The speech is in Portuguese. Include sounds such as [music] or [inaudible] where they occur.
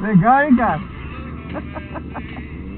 Legal, hein, cara? [laughs]